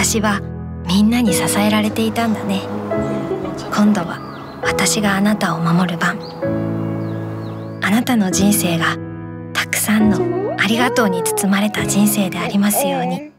私はみんなに支えられていたんだね今度は私があなたを守る番あなたの人生がたくさんのありがとうに包まれた人生でありますように。